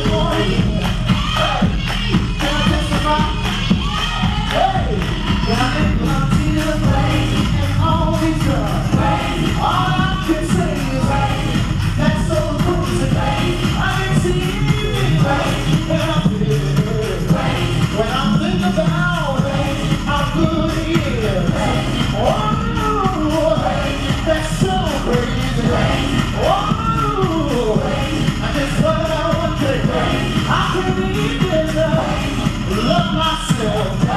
Oh, Love myself.